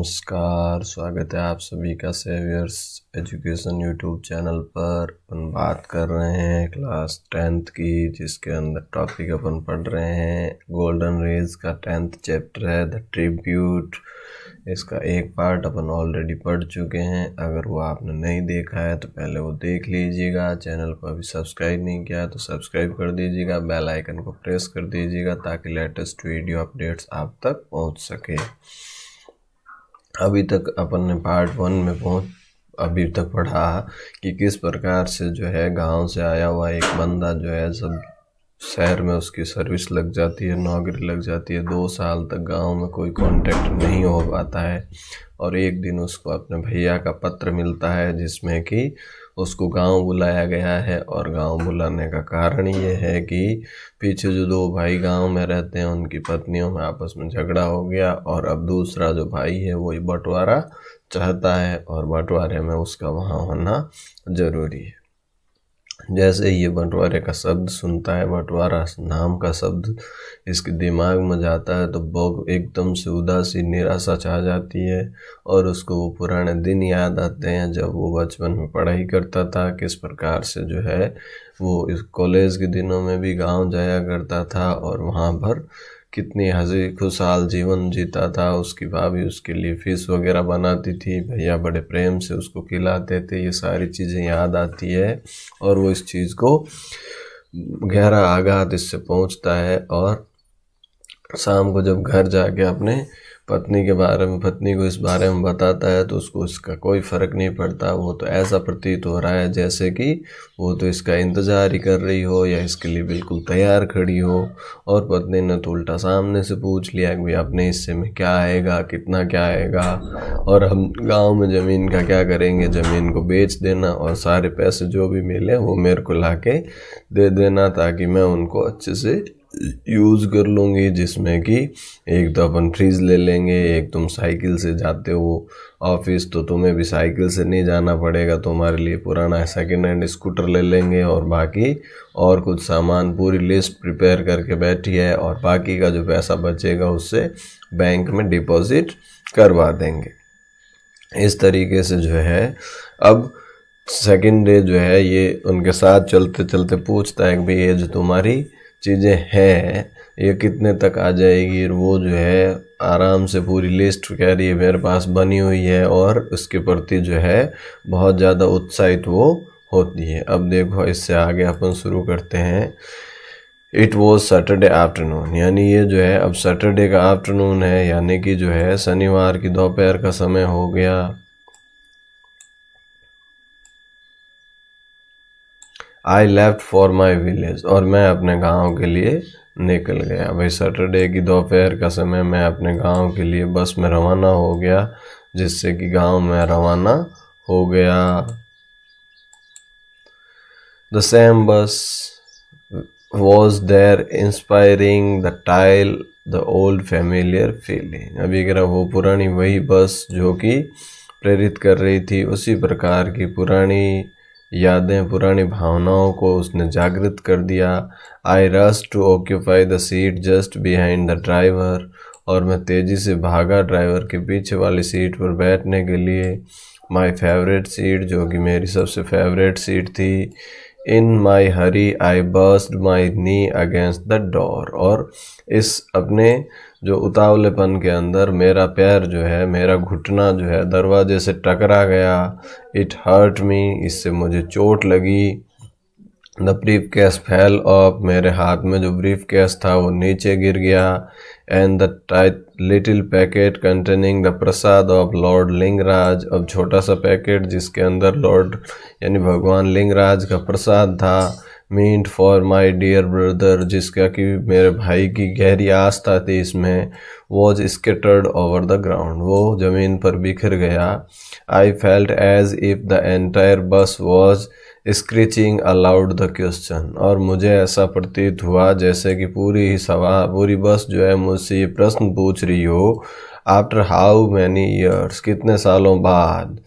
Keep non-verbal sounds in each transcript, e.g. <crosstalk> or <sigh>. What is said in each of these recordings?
नमस्कार, स्वागत है आप सभी का सेवियर्स एजुकेशन यूट्यूब चैनल पर। अपन बात कर रहे हैं क्लास टेंथ की, जिसके अंदर टॉपिक अपन पढ़ रहे हैं। गोल्डन रेज का टेंथ चैप्टर है द ट्रिब्यूट इसका एक पार्ट अपन ऑलरेडी पढ़ चुके हैं। अगर वो आपने नहीं देखा है तो पहले वो देख लीजिएगा। चैनल को अभी सब्सक्राइब नहीं किया तो सब्सक्राइब कर दीजिएगा। बेल आइकन को प्रेस कर दीजिएगा, ताकि लेटेस्ट वीडियो अपडेट्स आप तक पहुँच सके। अभी तक अपन ने पार्ट वन में पहुँच अभी तक पढ़ा कि किस प्रकार से जो है गाँव से आया हुआ एक बंदा जो है सब शहर में उसकी सर्विस लग जाती है, नौकरी लग जाती है। दो साल तक गाँव में कोई कांटेक्ट नहीं हो पाता है और एक दिन उसको अपने भैया का पत्र मिलता है जिसमें कि उसको गाँव बुलाया गया है और गाँव बुलाने का कारण ये है कि पीछे जो दो भाई गाँव में रहते हैं, उनकी पत्नियों में आपस में झगड़ा हो गया और अब दूसरा जो भाई है वो बंटवारा चाहता है और बंटवारे में उसका वहाँ होना ज़रूरी है। जैसे ये बंटवारे का शब्द सुनता है, बंटवारा नाम का शब्द इसके दिमाग में जाता है तो बहुत एकदम से उदासी, निराशा छा जाती है और उसको वो पुराने दिन याद आते हैं जब वो बचपन में पढ़ाई करता था, किस प्रकार से जो है वो इस कॉलेज के दिनों में भी गाँव जाया करता था और वहाँ पर कितनी हँसी खुशहाल जीवन जीता था, उसकी भाभी उसके लिए फ़िश वगैरह बनाती थी, भैया बड़े प्रेम से उसको खिलाते थे, ये सारी चीज़ें याद आती है और वो इस चीज़ को गहरा आघात इससे पहुँचता है और शाम को जब घर जाके अपने पत्नी के बारे में, पत्नी को इस बारे में बताता है तो उसको इसका कोई फ़र्क नहीं पड़ता। वो तो ऐसा प्रतीत हो रहा है जैसे कि वो तो इसका इंतज़ार ही कर रही हो या इसके लिए बिल्कुल तैयार खड़ी हो। और पत्नी ने तो उल्टा सामने से पूछ लिया कि भाई अपने हिस्से में क्या आएगा, कितना क्या आएगा? और हम गाँव में ज़मीन का क्या करेंगे? ज़मीन को बेच देना और सारे पैसे जो भी मिले वो मेरे को ला दे देना ताकि मैं उनको अच्छे से यूज़ कर लूँगी, जिसमें कि एक तो अपन फ्रिज ले लेंगे, एक तुम साइकिल से जाते हो ऑफ़िस तो तुम्हें भी साइकिल से नहीं जाना पड़ेगा, तुम्हारे लिए पुराना सेकेंड हैंड स्कूटर ले लेंगे और बाकी और कुछ सामान पूरी लिस्ट प्रिपेयर करके बैठी है और बाकी का जो पैसा बचेगा, उससे बैंक में डिपॉजिट करवा देंगे। इस तरीके से जो है, अब सेकेंड डे जो है, ये उनके साथ चलते चलते पूछता है कि भाई, ये जो तुम्हारी चीज़ें हैं, ये कितने तक आ जाएगी वो जो है आराम से पूरी लिस्ट कह रही है मेरे पास बनी हुई है और उसके प्रति जो है बहुत ज़्यादा उत्साहित वो होती है। अब देखो, इससे आगे अपन शुरू करते हैं। इट वॉज़ सैटरडे आफ्टरनून यानी ये जो है, अब सैटरडे का आफ्टरनून है, यानी कि जो है शनिवार की दोपहर का समय हो गया। I left for my village और मैं अपने गाँव के लिए निकल गया। भाई सैटरडे की दोपहर का समय मैं अपने गाँव के लिए बस में रवाना हो गया, जिससे कि गाँव में रवाना हो गया। The same bus was there inspiring the tile the old familiar feeling अभी कह वो पुरानी वही बस जो कि प्रेरित कर रही थी, उसी प्रकार की पुरानी यादें पुरानी भावनाओं को उसने जागृत कर दिया। I rush to occupy the seat just behind the driver और मैं तेज़ी से भागा ड्राइवर के पीछे वाली सीट पर बैठने के लिए। माई फेवरेट सीट जो कि मेरी सबसे फेवरेट सीट थी in my hurry I burst my knee against the door और इस अपने जो उतावलेपन के अंदर मेरा पैर जो है, मेरा घुटना जो है, दरवाजे से टकरा गया। इट हर्ट मी इससे मुझे चोट लगी। The briefcase fell off मेरे हाथ में जो ब्रीफ केस था, वो नीचे गिर गया। And the tight little packet containing the prasad of Lord Lingaraj अब छोटा सा पैकेट जिसके अंदर लॉर्ड यानी भगवान लिंगराज का प्रसाद था meant for my dear brother जिसका कि मेरे भाई की गहरी आस्था थी इसमें was scattered over the ground वो ज़मीन पर बिखर गया। I felt as if the entire bus was screeching aloud the question और मुझे ऐसा प्रतीत हुआ जैसे कि पूरी ही सवाल पूरी बस जो है मुझसे ये प्रश्न पूछ रही हो आफ्टर हाउ मैनी ईयर्स कितने सालों बाद?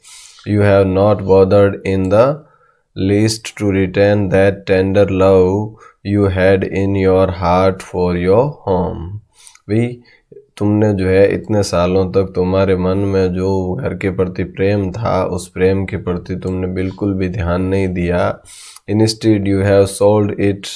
You have not bothered in the least to return that tender love you had in your heart for your home भी तुमने जो है इतने सालों तक तुम्हारे मन में जो घर के प्रति प्रेम था, उस प्रेम के प्रति तुमने बिल्कुल भी ध्यान नहीं दिया। Instead you have sold it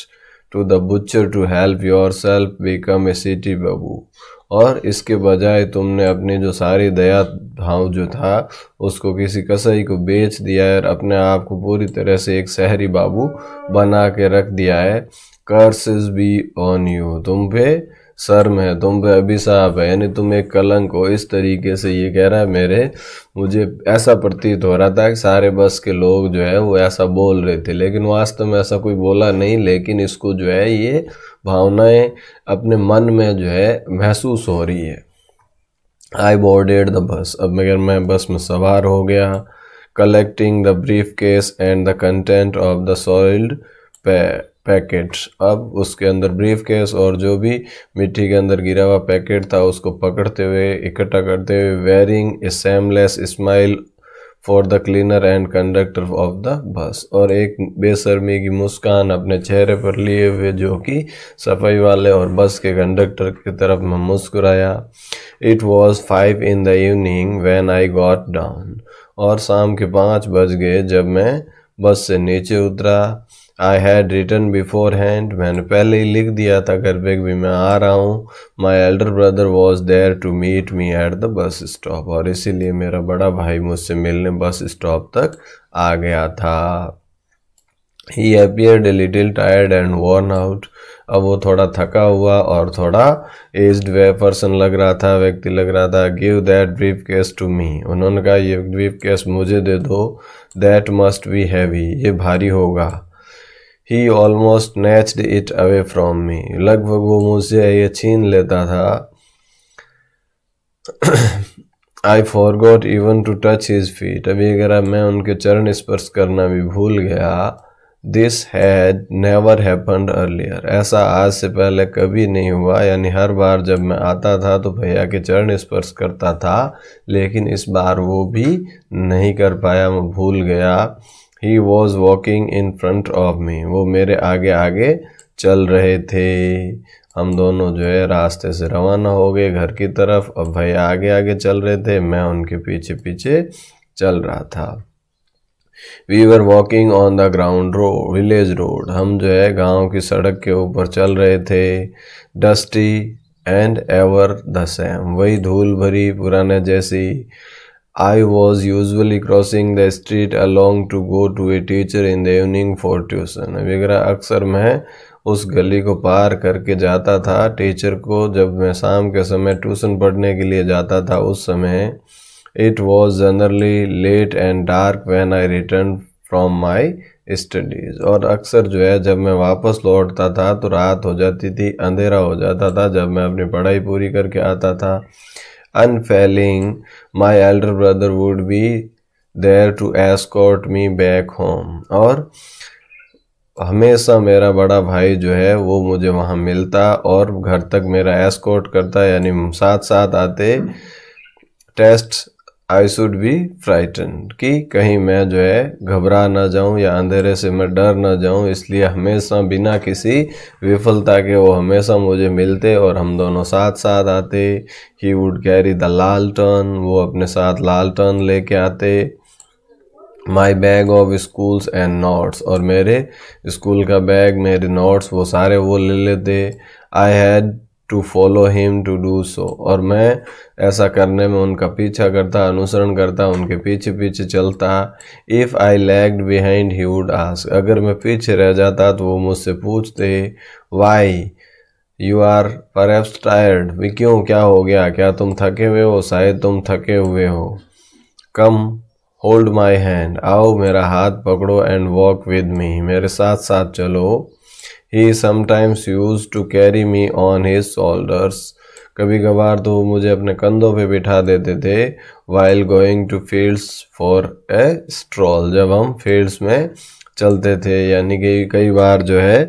to the butcher to help yourself become a city babu और इसके बजाय तुमने अपनी जो सारी दया भाव जो था, उसको किसी कसाई को बेच दिया है और अपने आप को पूरी तरह से एक शहरी बाबू बना के रख दिया है। कर्सेस बी ऑन यू तुम पे शर्म में तुम पे अभिशाप है, यानी तुम एक कलंक हो। इस तरीके से ये कह रहा है मेरे, मुझे ऐसा प्रतीत हो रहा था कि सारे बस के लोग जो है वो ऐसा बोल रहे थे, लेकिन वास्तव में ऐसा कोई बोला नहीं, लेकिन इसको जो है ये भावनाएँ अपने मन में जो है महसूस हो रही है। आई बोर्डेड द बस अब मगर मैं बस में सवार हो गया collecting the briefcase and the content of the soiled packets. अब उसके अंदर ब्रीफ केस और जो भी मिट्टी के अंदर गिरा हुआ पैकेट था, उसको पकड़ते हुए, इकट्ठा करते हुए wearing a seamless smile for the cleaner and conductor of the bus और एक बेसरमी की मुस्कान अपने चेहरे पर लिए हुए, जो कि सफ़ाई वाले और बस के कंडक्टर की तरफ़ मैं मुस्कुराया। It was five in the evening when I got down और शाम के पाँच बज गए जब मैं बस से नीचे उतरा। I had return beforehand मैंने पहले ही लिख दिया था घर पे भी मैं आ रहा हूँ। My elder brother was there to meet me at the bus stop और इसीलिए मेरा बड़ा भाई मुझसे मिलने बस स्टॉप तक आ गया था। He appeared a little tired and worn out अब वो थोड़ा थका हुआ और थोड़ा एज्ड वे पर्सन लग रहा था, व्यक्ति लग रहा था give that briefcase to me उन्होंने कहा, ये ब्रीफ केस मुझे दे दो। दैट मस्ट बी हैवी ये भारी होगा। He almost snatched it away from me लगभग वो मुझसे ये छीन लेता था। I forgot even to touch his feet अभी अगर मैं उनके चरण स्पर्श करना भी भूल गया this had never happened earlier ऐसा आज से पहले कभी नहीं हुआ। यानी हर बार जब मैं आता था तो भैया के चरण स्पर्श करता था, लेकिन इस बार वो भी नहीं कर पाया। मैं भूल गया। He was walking in front of me वो मेरे आगे आगे चल रहे थे। हम दोनों जो है रास्ते से रवाना हो गए घर की तरफ़। अब भाई आगे आगे चल रहे थे। मैं उनके पीछे पीछे चल रहा था। We were walking on the ground road village road हम जो है गाँव की सड़क के ऊपर चल रहे थे। Dusty and ever the same वही धूल भरी पुराने जैसी I was usually crossing the street along to go to a teacher in the evening for tuition. वगैरह अक्सर मैं उस गली को पार करके जाता था टीचर को, जब मैं शाम के समय ट्यूशन पढ़ने के लिए जाता था, उस समय it was generally late and dark when I return from my studies और अक्सर जो है, जब मैं वापस लौटता था तो रात हो जाती थी, अंधेरा हो जाता था, जब मैं अपनी पढ़ाई पूरी करके आता था unfailing, my elder brother would be there to escort me back home. और हमेशा मेरा बड़ा भाई जो है वो मुझे वहाँ मिलता और घर तक मेरा एस्कॉर्ट करता यानी साथ साथ आते lest I should be frightened कि कहीं मैं जो है घबरा ना जाऊँ या अंधेरे से मैं डर ना जाऊँ, इसलिए हमेशा बिना किसी विफलता के वो हमेशा मुझे मिलते और हम दोनों साथ साथ आते। He would carry the lantern वो अपने साथ लाल टर्न लेके आते। My bag of schools and notes और मेरे स्कूल का बैग मेरे नोट्स वो सारे वो ले लेते। I had to follow him to do so और मैं ऐसा करने में उनका पीछा करता, अनुसरण करता, उनके पीछे पीछे चलता। If I lagged behind he would ask अगर मैं पीछे रह जाता तो वो मुझसे पूछते वाई यू आर पर टायर्ड भी क्यों? क्या हो गया? क्या तुम थके हुए हो? शायद तुम थके हुए हो. कम होल्ड माई हैंड आओ, मेरा हाथ पकड़ो एंड वॉक विद मी मेरे साथ साथ चलो. He sometimes use to carry me on his shoulders कभी कभार तो मुझे अपने कंधों पे बिठा देते थे while going to fields for a stroll जब हम फील्ड्स में चलते थे, यानी कि कई बार जो है,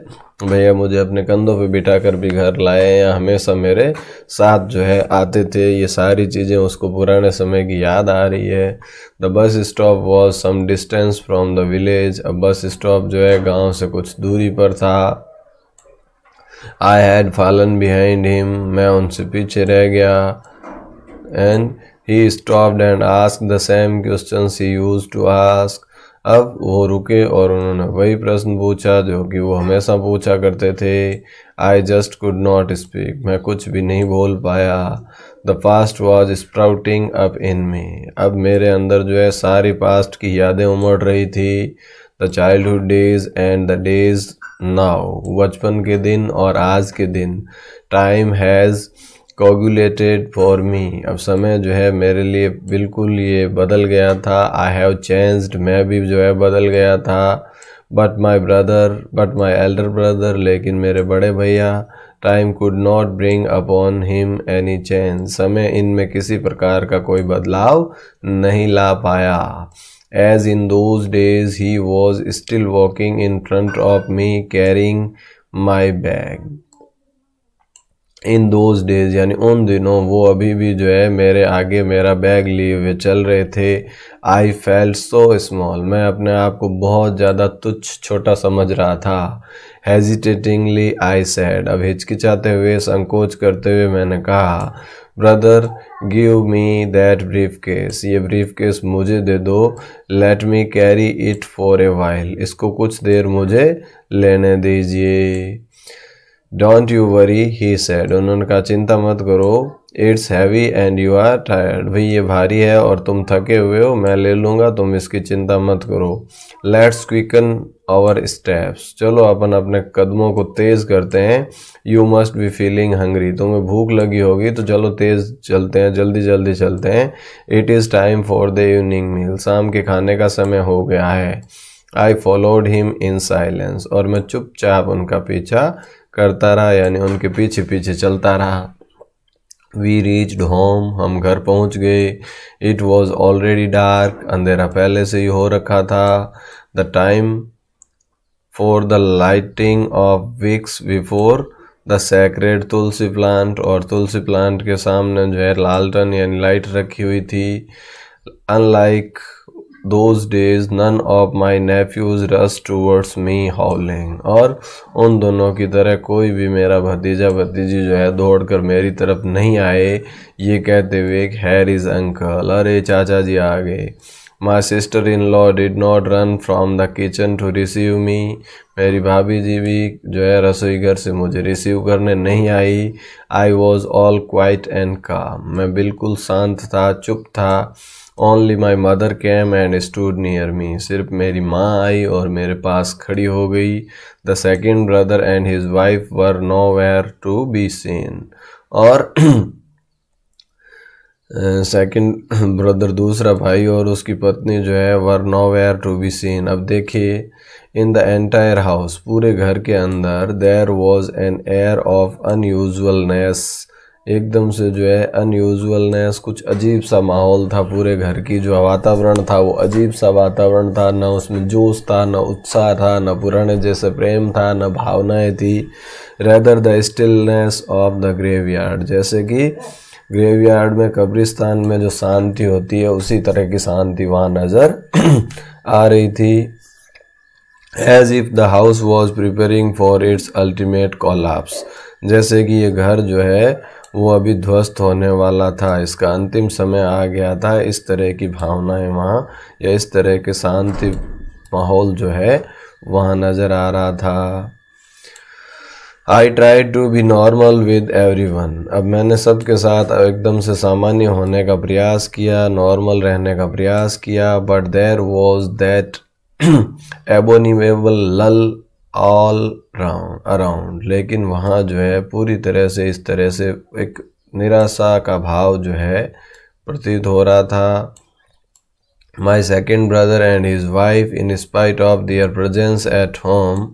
भैया मुझे अपने कंधों पे बिठा कर भी घर लाए या हमेशा मेरे साथ जो है आते थे। ये सारी चीज़ें उसको पुराने समय की याद आ रही है। The bus stop was some distance from the village अब बस स्टॉप जो है गाँव से कुछ दूरी पर था। I had fallen behind him मैं उनसे पीछे रह गया। And he stopped and ask the same question he use to ask अब वो रुके और उन्होंने वही प्रश्न पूछा जो कि वो हमेशा पूछा करते थे। I just could not speak मैं कुछ भी नहीं बोल पाया। The past was sprouting up in me अब मेरे अंदर जो है सारी पास्ट की यादें उमड़ रही थी। The childhood days and the days now, बचपन के दिन और आज के दिन। Time has coagulated for me अब समय जो है मेरे लिए बिल्कुल ये बदल गया था। आई हैव चेंज्ड मैं भी जो है बदल गया था। But my brother but my elder brother लेकिन मेरे बड़े भैया time could not bring upon him any change समय इनमें किसी प्रकार का कोई बदलाव नहीं ला पाया। As in those days he was still walking in front of me carrying my bag in those days यानी उन दिनों, वो अभी भी जो है, मेरे आगे मेरा बैग लिए हुए चल रहे थे। आई फेल सो स्मॉल मैं अपने आप को बहुत ज़्यादा तुच्छ, छोटा समझ रहा था। हेजिटेटिंगली आई सैड अब हिचकिचाते हुए, संकोच करते हुए मैंने कहा brother give me that brief case ये ब्रीफ केस मुझे दे दो. Let me carry it for a while इसको कुछ देर मुझे लेने दीजिए. Don't you worry he said उन्होंने कहा, चिंता मत करो. It's heavy and you are tired भाई, ये भारी है और तुम थके हुए हो, मैं ले लूँगा, तुम इसकी चिंता मत करो। लेट्स क्विकन आवर स्टेप्स चलो, अपन अपने कदमों को तेज़ करते हैं। You must be feeling hungry तुम्हें भूख लगी होगी तो चलो, तेज़ चलते हैं, जल्दी जल्दी चलते हैं। It is time for the evening meal शाम के खाने का समय हो गया है। I followed him in silence और मैं चुपचाप उनका पीछा करता रहा, यानी उनके पीछे पीछे चलता रहा। वी रीच्ड होम हम घर पहुँच गए। इट वॉज़ ऑलरेडी डार्क अंधेरा पहले से ही हो रखा था। The time for the lighting of wicks before the sacred tulsi plant और तुलसी प्लांट के सामने जो है, लालटन यानी लाइट रखी हुई थी। Unlike those days, none of my nephews rushed towards me howling. और उन दोनों की तरह कोई भी मेरा भतीजा, भतीजी जो है दौड़ कर मेरी तरफ़ नहीं आए। ये कहते हुए हैरिज अंकल अरे चाचा जी आ गए। My sister in law did not run from the kitchen to receive me मेरी भाभी जी भी जो है रसोई घर से मुझे रिसीव करने नहीं आई। I was all quiet and calm मैं बिल्कुल शांत था, चुप था। Only my mother came and stood near me सिर्फ़ मेरी माँ आई और मेरे पास खड़ी हो गई। The second brother and his wife were nowhere to be seen और <clears throat> सेकंड ब्रदर <clears throat> दूसरा भाई और उसकी पत्नी जो है were nowhere to be seen अब देखिए इन द एंटायर हाउस पूरे घर के अंदर there was an air of unusualness एकदम से जो है अनयूजलनेस कुछ अजीब सा माहौल था पूरे घर की. जो वातावरण था, वो अजीब सा वातावरण था. न उसमें जोश था, न उत्साह था, न पुराने जैसे प्रेम था, न भावनाएँ थी. Rather the stillness of the graveyard जैसे कि ग्रेवयार्ड में, कब्रिस्तान में जो शांति होती है, उसी तरह की शांति वहाँ नज़र <clears throat> आ रही थी। As if the house was preparing for its ultimate collapse जैसे कि ये घर जो है, वो अभी ध्वस्त होने वाला था। इसका अंतिम समय आ गया था। इस तरह की भावनाएँ वहाँ, या इस तरह के शांति माहौल जो है, वहाँ नज़र आ रहा था। I try to be normal with everyone अब मैंने सबके साथ एकदम से सामान्य होने का प्रयास किया नॉर्मल रहने का प्रयास किया but there was that abominable lull all round around लेकिन वहाँ जो है, पूरी तरह से इस तरह से एक निराशा का भाव जो है, प्रतीत हो रहा था। My second brother and his wife in spite of their presence at home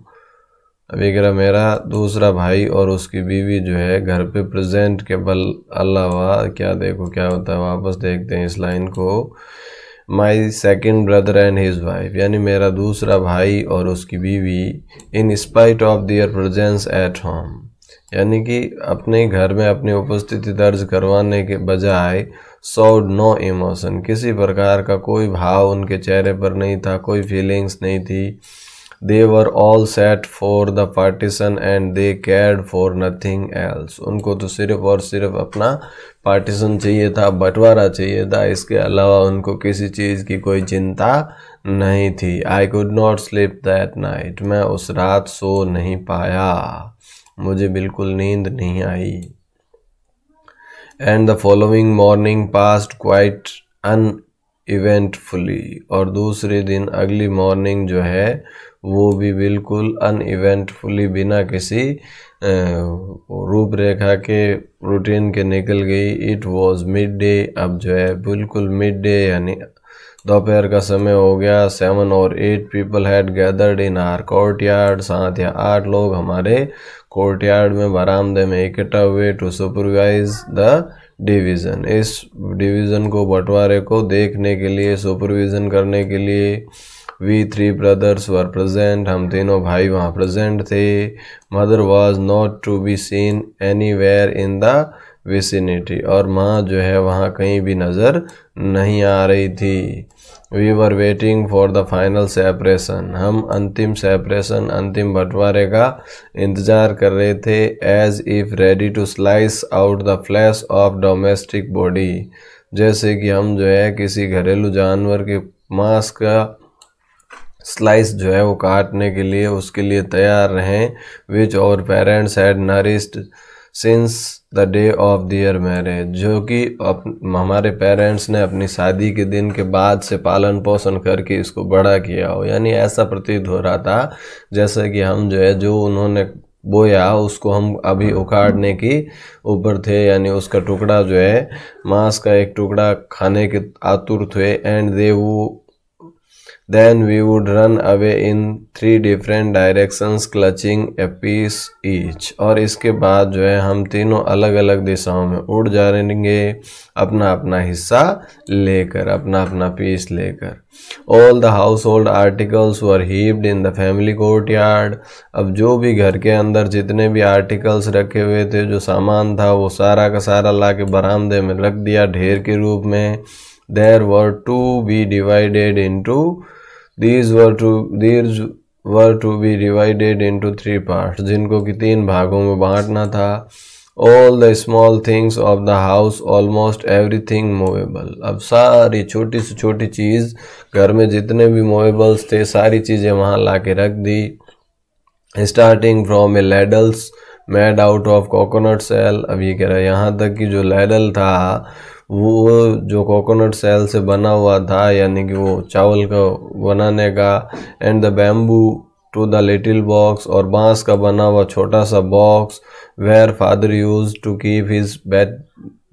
कह मेरा दूसरा भाई और उसकी बीवी जो है घर पे प्रेजेंट के बल अलावा क्या देखो, क्या होता है, वापस देखते हैं इस लाइन को। My second brother and his wife यानी मेरा दूसरा भाई और उसकी बीवी in spite of their presence at home यानी कि अपने घर में अपनी उपस्थिति दर्ज करवाने के बजाय सौड नो इमोशन किसी प्रकार का कोई भाव उनके चेहरे पर नहीं था, कोई फीलिंग्स नहीं थी। They were all set for the partition and they cared for nothing else उनको तो सिर्फ़ और सिर्फ़ अपना पार्टीशन चाहिए था, बंटवारा चाहिए था। इसके अलावा उनको किसी चीज़ की कोई चिंता नहीं थी। I could not sleep that night मैं उस रात सो नहीं पाया। मुझे बिल्कुल नींद नहीं आई। And the following morning passed quite uneventfully और दूसरे दिन, अगली मॉर्निंग जो है वो भी बिल्कुल अनइवेंटफुली बिना किसी रूपरेखा के रूटीन के निकल गई। इट वॉज़ मिड डे अब जो है बिल्कुल मिड डे यानी दोपहर का समय हो गया। Seven or eight people had gathered in our courtyard सात या आठ लोग हमारे कोर्ट यार्ड में, बरामदे में इकट्ठा हुए टू सुपरवाइज द डिवीज़न इस डिवीज़न को बंटवारे को देखने के लिए सुपरविज़न करने के लिए we three brothers were present हम तीनों भाई वहाँ प्रेजेंट थे. Mother was not to be seen anywhere in the vicinity और माँ जो है वहाँ कहीं भी नज़र नहीं आ रही थी. We were waiting for the final separation हम अंतिम सेपरेशन अंतिम बंटवारे का इंतज़ार कर रहे थे as if ready to slice out the flesh of domestic body जैसे कि हम जो है किसी घरेलू जानवर के मांस का स्लाइस जो है वो काटने के लिए, उसके लिए तैयार रहें। Which our parents had nourished since the day of their marriage जो कि हमारे पेरेंट्स ने अपनी शादी के दिन के बाद से पालन पोषण करके इसको बड़ा किया हो। यानी ऐसा प्रतीत हो रहा था, जैसे कि हम जो है, जो उन्होंने बोया, उसको हम अभी उखाड़ने की ऊपर थे। यानी उसका टुकड़ा जो है, मांस का एक टुकड़ा खाने के आतुर थे। एंड दे वो then we would run away in three different directions, clutching a piece each. और इसके बाद जो है, हम तीनों अलग अलग दिशाओं में उड़ जा रहेंगे अपना अपना हिस्सा लेकर अपना अपना पीस लेकर। All the household articles were heaped in the family courtyard अब जो भी घर के अंदर जितने भी आर्टिकल्स रखे हुए थे, जो सामान था, वो सारा का सारा ला के बरामदे में रख दिया ढेर के रूप में। There were to be divided into these were to these were to be divided into three part जिनको कि तीन भागों में बांटना था। All the small things of the house almost everything movable अब सारी छोटी से छोटी चीज़, घर में जितने भी मोवेबल्स थे, सारी चीज़ें वहाँ ला के रख दी। Starting from a ladles made out of coconut shell अब ये कह रहा है, यहाँ तक कि जो लेडल था वो जो कोकोनट सेल से बना हुआ था, यानी कि वो चावल का बनाने का and the bamboo to the little box और बाँस का बना हुआ छोटा सा box where father use to keep his bat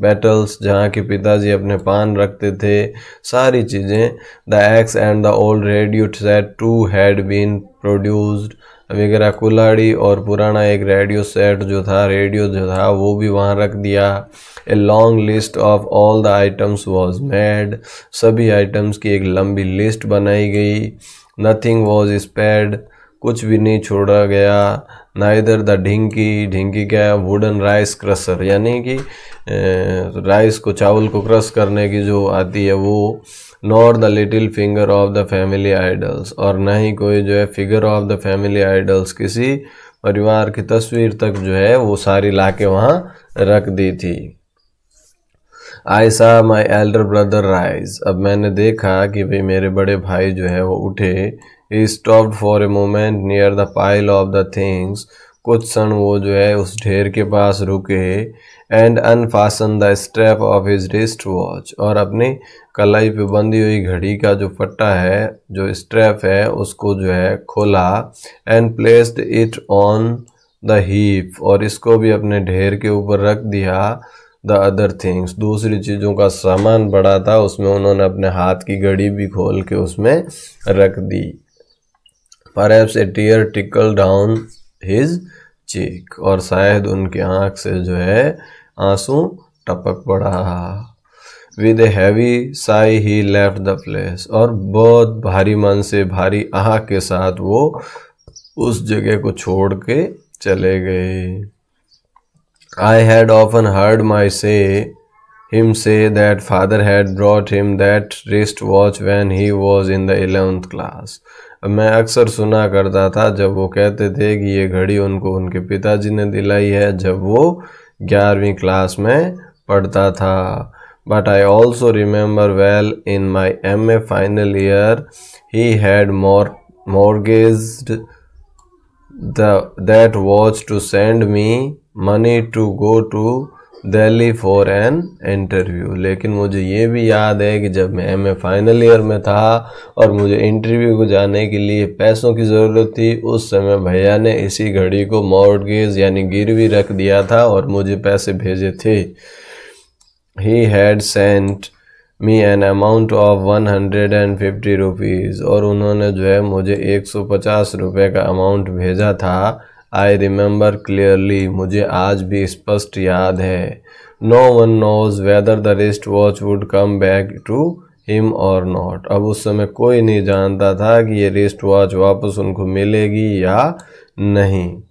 betels जहाँ के पिताजी अपने पान रखते थे, सारी चीज़ें the axe and the old radio set too had been produced वगैरह कुलाड़ी और पुराना एक रेडियो सेट जो था रेडियो जो था, वो भी वहाँ रख दिया। A long list of all the items was made सभी आइटम्स की एक लंबी लिस्ट बनाई गई। नथिंग वॉज़ स्पेड कुछ भी नहीं छोड़ा गया। ना इधर द ढिंकी। ढिंकी क्या है? वुडन राइस क्रसर यानी कि राइस को, चावल को क्रश करने की जो आती है वो nor the little finger of the family idols और न ही कोई जो है figure of the family idols किसी परिवार की तस्वीर तक जो है वो सारी ला के वहाँ रख दी थी। आई सा माई एल्डर ब्रदर राइज अब मैंने देखा कि भाई मेरे बड़े भाई जो है वो उठे। He stopped for a moment near the pile of the things कुछ क्षण वो जो है उस ढेर के पास रुके and unfasten the strap of his wrist watch और अपनी कलाई पे बंधी हुई घड़ी का जो पट्टा है, जो स्ट्रैप है, उसको जो है खोला and placed it on the heap और इसको भी अपने ढेर के ऊपर रख दिया द अदर थिंग्स दूसरी चीज़ों का सामान बड़ा था, उसमें उन्होंने अपने हाथ की घड़ी भी खोल के उसमें रख दी। Perhaps a tear trickle down his cheek और शायद उनके आँख से जो है आँसू टपक पड़ा with a heavy sigh he left the place और बहुत भारी मन से, भारी आह के साथ वो उस जगह को छोड़ के चले गए I had often heard my say him say that father had brought him that wrist watch when he was in the 11th class. मैं अक्सर सुना करता था, जब वो कहते थे कि ये घड़ी उनको उनके पिताजी ने दिलाई है, जब वो ग्यारहवीं क्लास में पढ़ता था। But I also remember well in my M A final year he had more the, that watch to send me money to go to Delhi for an interview लेकिन मुझे ये भी याद है कि जब मैं एम ए फाइनल ईयर में था और मुझे इंटरव्यू को जाने के लिए पैसों की ज़रूरत थी, उस समय भैया ने इसी घड़ी को मॉडगेज यानी गिरवी रख दिया था और मुझे पैसे भेजे थे। He had sent me an amount of one hundred and fifty rupees और उन्होंने जो है मुझे एक सौ पचास रुपये का अमाउंट भेजा था। आई रिमेंबर क्लियरली मुझे आज भी स्पष्ट याद है। No one knows whether the wrist watch would come back to him or not अब उस समय कोई नहीं जानता था कि ये रिस्ट वॉच वापस उनको मिलेगी या नहीं।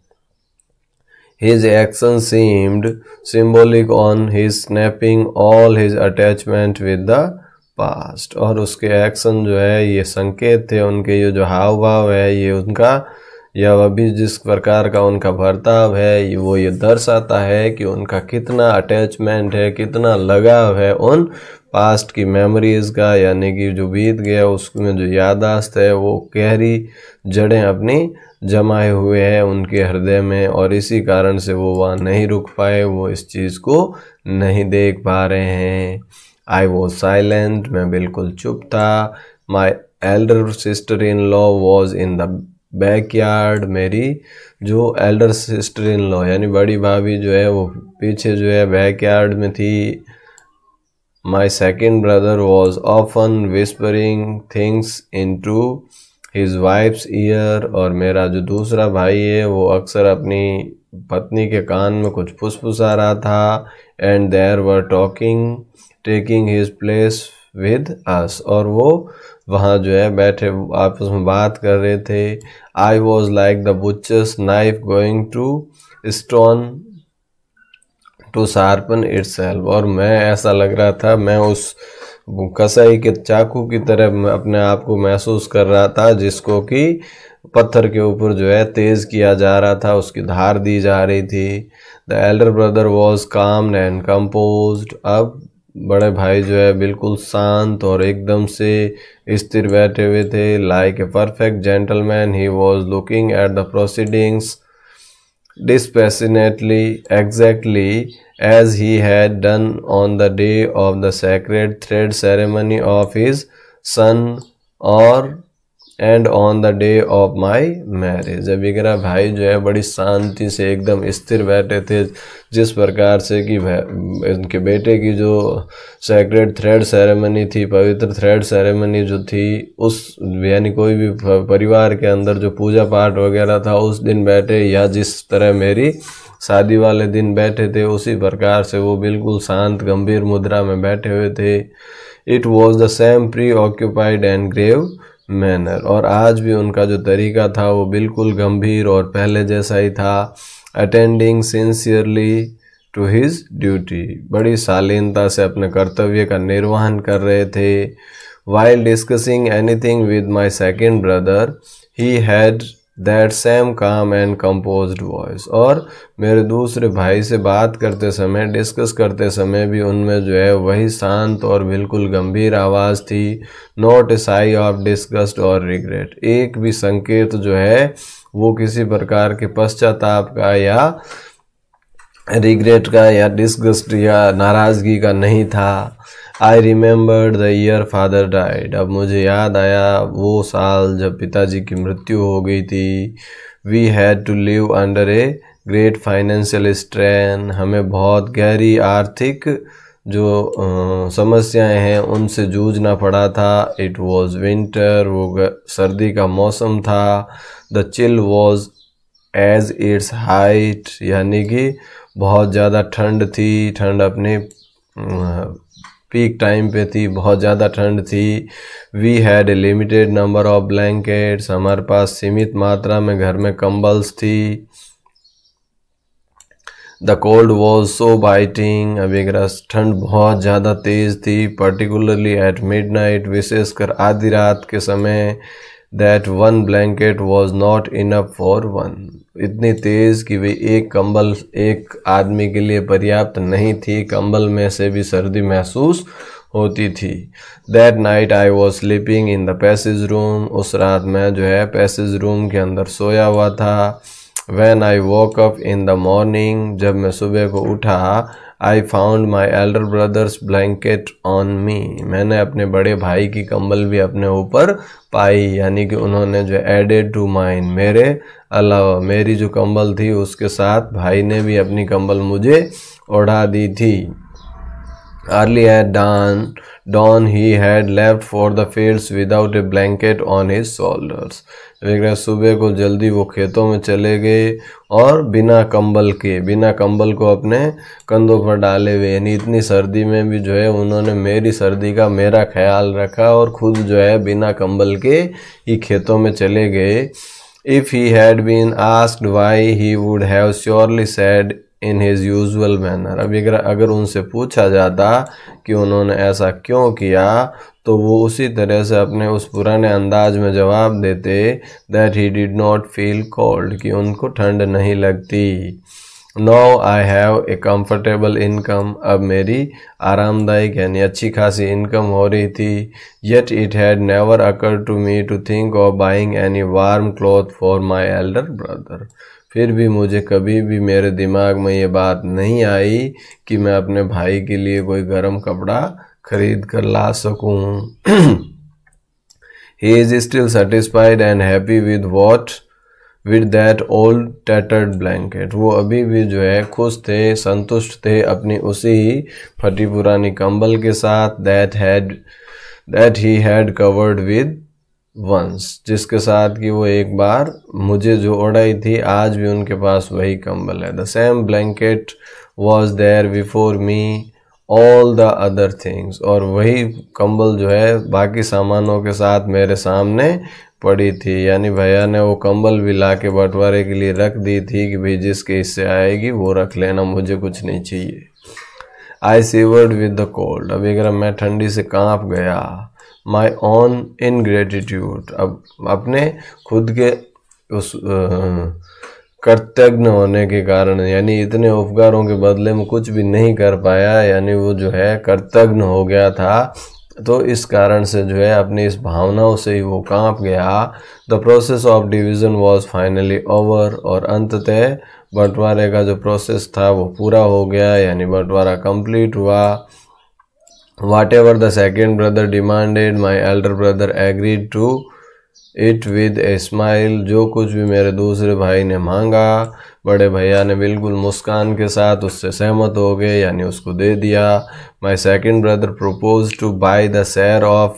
His action seemed symbolic on his snapping all his attachment with the past. और उसके एक्शन जो है, ये संकेत थे उनके, ये जो हाव भाव है, ये उनका या अभी जिस प्रकार का उनका बर्ताव है वो ये दर्शाता है कि उनका कितना अटैचमेंट है, कितना लगाव है उन पास्ट की मेमोरीज़ का, यानी कि जो बीत गया उसमें जो यादाश्त है, वो गहरी जड़ें अपनी जमाए हुए हैं उनके हृदय में और इसी कारण से वो वहाँ नहीं रुक पाए, वो इस चीज़ को नहीं देख पा रहे हैं। आई वो साइलेंट मैं बिल्कुल चुप था। My elder sister in law was in the backyard मेरी, जो एल्डर सिस्टर इन लॉ यानी बड़ी भाभी जो है, वो पीछे जो है, बैकयार्ड में थी। My second brother was often whispering things into his wife's ear और मेरा जो दूसरा भाई है, वो अक्सर अपनी पत्नी के कान में कुछ फुसफुसा रहा था and there were talking taking his place with us और वो वहाँ जो है बैठे, आपस में बात कर रहे थे। I was like the butcher's knife going to stone to sharpen its और मैं, ऐसा लग रहा था, मैं उस कसाई के चाकू की तरह अपने आप को महसूस कर रहा था, जिसको कि पत्थर के ऊपर जो है तेज़ किया जा रहा था, उसकी धार दी जा रही थी। The elder brother was calm and compose अब बड़े भाई जो है बिल्कुल शांत और एकदम से स्थिर बैठे हुए थे। Like a perfect gentleman he was looking at the proceedings dispassionately exactly as he had done on the day of the sacred thread ceremony of his son और and on the day of my marriage अभी मेरा भाई जो है बड़ी शांति से एकदम स्थिर बैठे थे, जिस प्रकार से कि इनके बेटे की जो सेक्रेट थ्रेड सेरेमनी थी, पवित्र थ्रेड सेरेमनी जो थी, उस यानी कोई भी परिवार के अंदर जो पूजा पाठ वगैरह था, उस दिन बैठे या जिस तरह मेरी शादी वाले दिन बैठे थे, उसी प्रकार से वो बिल्कुल शांत, गंभीर मुद्रा में बैठे हुए थे। It was the same preoccupied and grave manner. और आज भी उनका जो तरीका था, वो बिल्कुल गंभीर और पहले जैसा ही था attending sincerely to his duty बड़ी शालीनता से अपने कर्तव्य का निर्वहन कर रहे थे। While discussing anything with my second brother he had that same calm and compose voice और मेरे दूसरे भाई से बात करते समय डिस्कस करते समय भी उनमें जो है वही शांत और बिल्कुल गंभीर आवाज़ थी। नॉट साई ऑफ़ डिस्कस्ड और रिग्रेट एक भी संकेत जो है, वो किसी प्रकार के पश्चाताप का या रिग्रेट का या डिस्गस्ट या नाराज़गी का नहीं था। I remembered the year father died अब मुझे याद आया वो साल जब पिताजी की मृत्यु हो गई थी। We had to live under a great financial strain हमें बहुत गहरी आर्थिक जो समस्याएँ हैं, उनसे जूझना पड़ा था। इट वॉज़ विंटर वो सर्दी का मौसम था। The chill was as its height यानी कि बहुत ज़्यादा ठंड थी। ठंड अपने पीक टाइम पे थी, बहुत ज़्यादा ठंड थी। We had a limited number of blankets हमारे पास सीमित मात्रा में घर में कंबल्स थी। The cold was so biting अभी ठंड बहुत ज़्यादा तेज़ थी पर्टिकुलरली एट मिड नाइट विशेषकर आधी रात के समय। That one blanket was not enough for one इतनी तेज़ कि वे एक कंबल, एक आदमी के लिए पर्याप्त नहीं थी, कंबल में से भी सर्दी महसूस होती थी। That night I was sleeping in the passage room उस रात मैं जो है पैसेज रूम के अंदर सोया हुआ था। When I woke up in the morning जब मैं सुबह को उठा I found my elder brother's blanket on me मैंने अपने बड़े भाई की कंबल भी अपने ऊपर पाई, यानी कि उन्होंने जो एडेड टू माइन मेरे अलावा, मेरी जो कंबल थी, उसके साथ भाई ने भी अपनी कंबल मुझे ओढ़ा दी थी। Early at dawn dawn he had left for the fields without a blanket on his shoulders लेकिन सुबह को जल्दी वो खेतों में चले गए और बिना कंबल के, बिना कंबल को अपने कंधों पर डाले हुए, यानी इतनी सर्दी में भी जो है उन्होंने मेरी सर्दी का मेरा ख्याल रखा और खुद जो है बिना कंबल के ही खेतों में चले गए। If he had been asked why he would have surely said in his usual manner अभी अगर अगर उनसे पूछा जाता कि उन्होंने ऐसा क्यों किया तो वो उसी तरह से अपने उस पुराने अंदाज में जवाब देते that he did not feel cold कि उनको ठंड नहीं लगती। No I have a comfortable income अब मेरी आरामदायक यानी अच्छी खासी इनकम हो रही थी। Yet it had never occur to me to think of buying any warm cloth for my elder brother फिर भी मुझे कभी भी मेरे दिमाग में ये बात नहीं आई कि मैं अपने भाई के लिए कोई गर्म कपड़ा खरीद कर ला सकूँ। He is still satisfied and happy with what with that old tattered blanket वो अभी भी जो है, खुश थे, संतुष्ट थे अपनी उसी ही फटी पुरानी कंबल के साथ that had that he had covered with once जिसके साथ कि वो एक बार मुझे जो उड़ाई थी, आज भी उनके पास वही कंबल है। The same blanket was there before me all the other things और वही कंबल जो है, बाकी सामानों के साथ मेरे सामने पड़ी थी। यानी भैया ने वो कंबल भी ला के बंटवारे के लिए रख दी थी कि भाई जिसके इससे आएगी, वो रख लेना, मुझे कुछ नहीं चाहिए। I shivered with the cold अभी अगर मैं ठंडी से काँप गया माई ओन इनग्रेटिट्यूड अब अपने खुद के उस कर्तज्ञ होने के कारण, यानी इतने उपकारों के बदले में कुछ भी नहीं कर पाया, यानी वो जो है कर्तज्ञ हो गया था तो इस कारण से जो है अपनी इस भावनाओं से ही वो काँप गया। The process of division was finally over और अंततः बंटवारे का जो प्रोसेस था वो पूरा हो गया, यानी बंटवारा कंप्लीट हुआ। Ever the second brother demanded my elder brother agreed to it with a smile जो कुछ भी मेरे दूसरे भाई ने मांगा, बड़े भैया ने बिल्कुल मुस्कान के साथ उससे सहमत हो गए, यानी उसको दे दिया। My second brother propose to buy the share of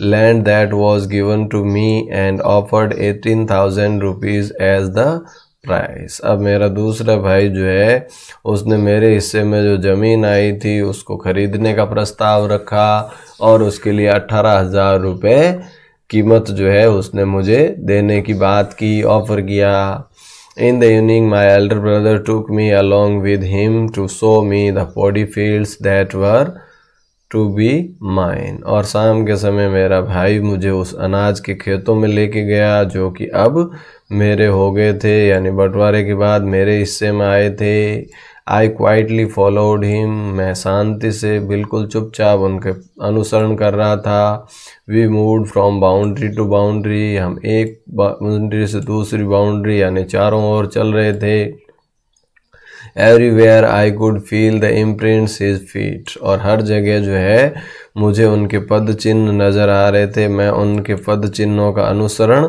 land that was given to me and offered eighteen thousand rupees as the price अब मेरा दूसरा भाई जो है, उसने मेरे हिस्से में जो ज़मीन आई थी, उसको ख़रीदने का प्रस्ताव रखा और उसके लिए अट्ठारह हज़ार रुपये कीमत जो है, उसने मुझे देने की बात की ऑफ़र किया। In the evening my elder brother took me along with him to show me the paddy fields that were to be mine और शाम के समय मेरा भाई मुझे उस अनाज के खेतों में लेके गया, जो कि अब मेरे हो गए थे। यानी बंटवारे के बाद मेरे हिस्से में आए थे। आई क्वाइटली फॉलोड हिम मैं शांति से बिल्कुल चुपचाप उनके अनुसरण कर रहा था। We move from boundary to boundary हम एक बाउंड्री से दूसरी बाउंड्री यानी चारों ओर चल रहे थे। Everywhere I could feel the imprints his feet और हर जगह जो है, मुझे उनके पद चिन्ह नज़र आ रहे थे। मैं उनके पद चिन्हों का अनुसरण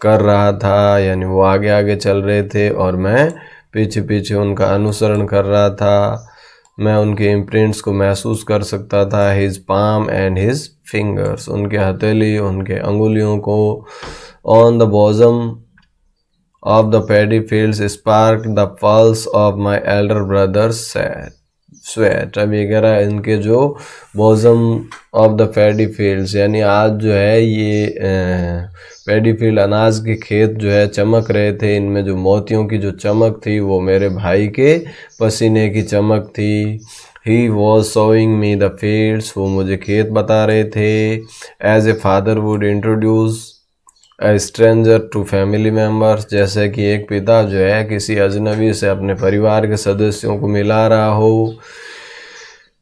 कर रहा था, यानी वो आगे आगे चल रहे थे और मैं पीछे पीछे उनका अनुसरण कर रहा था। मैं उनके इम्प्रिंट्स को महसूस कर सकता था his palm and his fingers उनके हथेली, उनके अंगुलियों को on the bosom spark the pulse of my elder brother's sad sweat अब ये कह रहा है इनके जो bosom of the paddy fields यानी आज जो है ये पैडी फ़ील्ड अनाज के खेत जो है चमक रहे थे। इनमें जो मोतियों की जो चमक थी, वो मेरे भाई के पसीने की चमक थी। He was showing me the fields वो मुझे खेत बता रहे थे। As a father would introduce stranger to family members जैसे कि एक पिता जो है किसी अजनबी से अपने परिवार के सदस्यों को मिला रहा हो।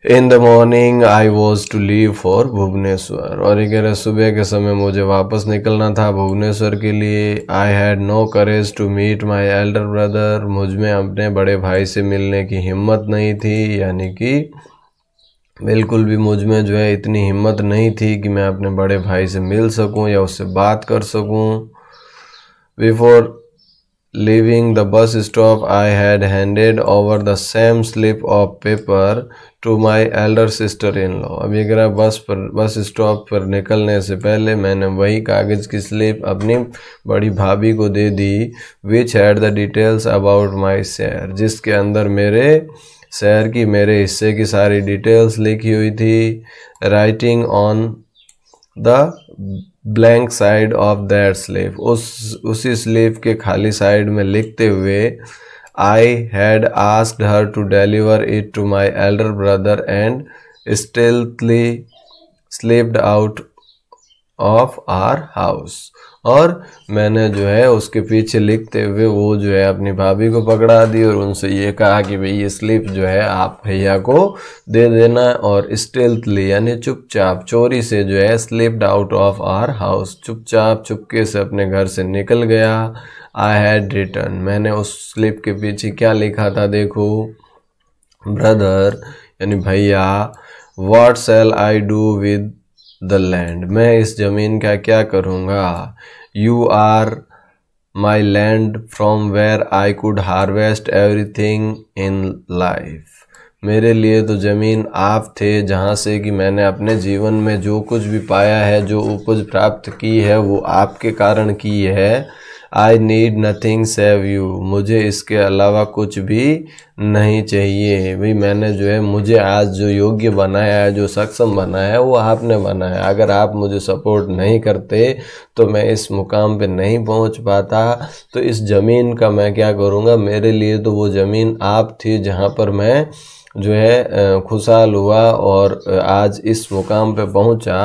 In the morning I was to leave for Bhubaneswar. और ये कह रहे, सुबह के समय मुझे वापस निकलना था भुवनेश्वर के लिए। I had no courage to meet my elder brother मुझमें अपने बड़े भाई से मिलने की हिम्मत नहीं थी, यानी कि बिल्कुल भी मुझमें जो है इतनी हिम्मत नहीं थी कि मैं अपने बड़े भाई से मिल सकूँ या उससे बात कर सकूँ। Before leaving the bus stop I had handed over the same slip of paper to my elder sister in law अभी अगर बस पर बस स्टॉप पर निकलने से पहले मैंने वही कागज़ की स्लिप अपनी बड़ी भाभी को दे दी which had the details about my share जिसके अंदर मेरे शहर की मेरे हिस्से की सारी डिटेल्स लिखी हुई थी writing on the blank side of that sleeve उस, उसी स्लीव के खाली साइड में लिखते हुए I had asked her to deliver it to my elder brother and stealthily slipped out of our house और मैंने जो है उसके पीछे लिखते हुए वो जो है अपनी भाभी को पकड़ा दी और उनसे ये कहा कि भाई ये स्लिप जो है आप भैया को दे देना और स्टेल्थली यानी चुपचाप चोरी से जो है slipped out of our house चुपचाप चुपके से अपने घर से निकल गया। आई हैड रिटर्न मैंने उस स्लिप के पीछे क्या लिखा था देखो? ब्रदर यानी भैया what shall I do with the land मैं इस ज़मीन का क्या करूँगा? You are my land from where I could harvest everything in life मेरे लिए तो ज़मीन आप थे, जहाँ से कि मैंने अपने जीवन में जो कुछ भी पाया है, जो उपज प्राप्त की है, वो आपके कारण की है। I need nothing save you मुझे इसके अलावा कुछ भी नहीं चाहिए। भाई मैंने जो है, मुझे आज जो योग्य बनाया है, जो सक्षम बनाया है, वो आपने बनाया अगर आप मुझे सपोर्ट नहीं करते तो मैं इस मुकाम पे नहीं पहुँच पाता। तो इस ज़मीन का मैं क्या करूँगा? मेरे लिए तो वो ज़मीन आप थी जहाँ पर मैं जो है खुशहाल हुआ और आज इस मुकाम पे पहुँचा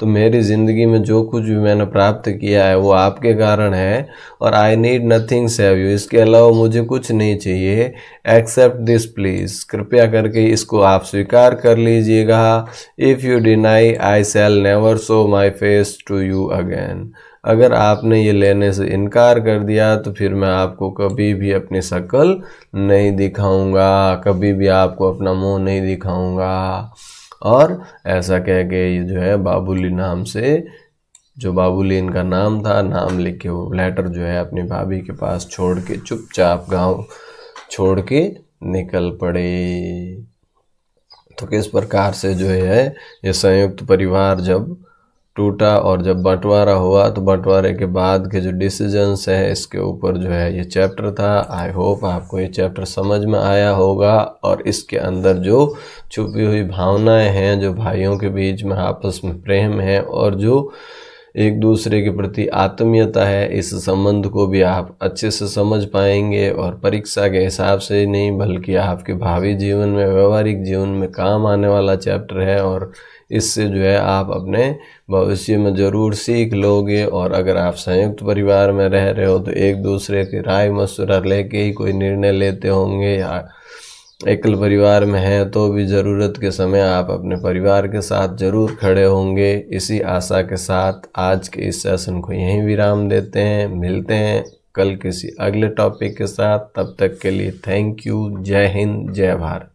तो मेरी ज़िंदगी में जो कुछ भी मैंने प्राप्त किया है, वो आपके कारण है और I need nothing save you इसके अलावा मुझे कुछ नहीं चाहिए। एक्सेप्ट दिस प्लीज़ कृपया करके इसको आप स्वीकार कर लीजिएगा। If you deny I shall never show my face to you again अगर आपने ये लेने से इनकार कर दिया तो फिर मैं आपको कभी भी अपनी शक्ल नहीं दिखाऊँगा, कभी भी आपको अपना मुँह नहीं दिखाऊँगा। और ऐसा कह के ये जो है बाबुली नाम से, जो बाबुली इनका नाम था, नाम लिख के वो लेटर जो है अपनी भाभी के पास छोड़ के, चुपचाप गाँव छोड़ के निकल पड़े। तो किस प्रकार से जो है ये संयुक्त परिवार जब टूटा और जब बंटवारा हुआ तो बंटवारे के बाद के जो डिसीजंस है, इसके ऊपर जो है ये चैप्टर था। आई होप आपको ये चैप्टर समझ में आया होगा और इसके अंदर जो छुपी हुई भावनाएँ हैं, जो भाइयों के बीच में आपस में प्रेम है और जो एक दूसरे के प्रति आत्मीयता है, इस संबंध को भी आप अच्छे से समझ पाएँगे और परीक्षा के हिसाब से ही नहीं, बल्कि आपके भावी जीवन में, व्यवहारिक जीवन में काम आने वाला चैप्टर है और इससे जो है आप अपने भविष्य में ज़रूर सीख लोगे और अगर आप संयुक्त परिवार में रह रहे हो तो एक दूसरे की राय मशुरा लेके ही कोई निर्णय लेते होंगे या एकल परिवार में है तो भी ज़रूरत के समय आप अपने परिवार के साथ ज़रूर खड़े होंगे। इसी आशा के साथ आज के इस सेशन को यहीं विराम देते हैं। मिलते हैं कल किसी अगले टॉपिक के साथ। तब तक के लिए थैंक यू जय हिंद, जय भारत।